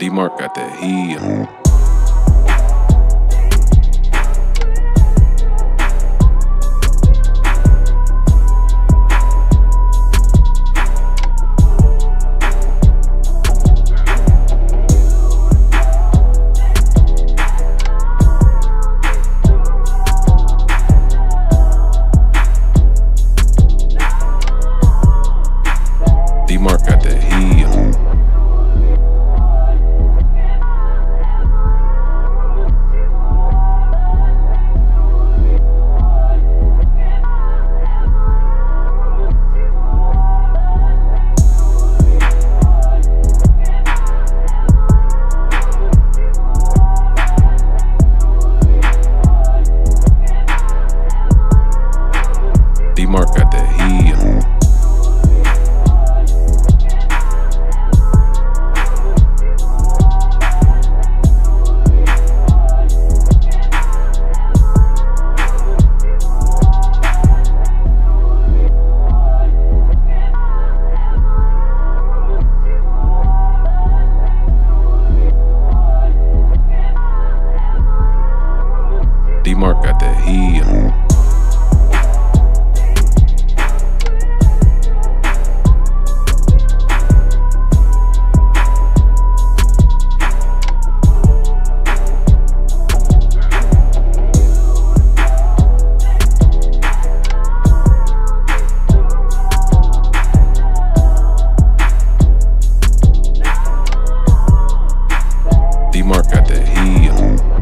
D-Mark got that heat. D-Mark got that heat. Um, D-Mark got that heat. Um, Yeah.